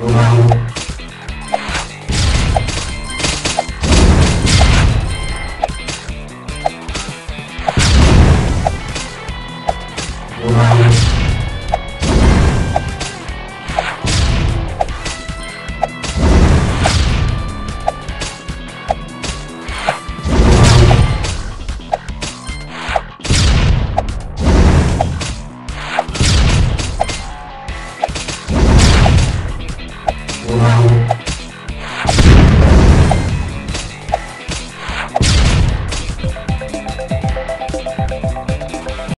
Música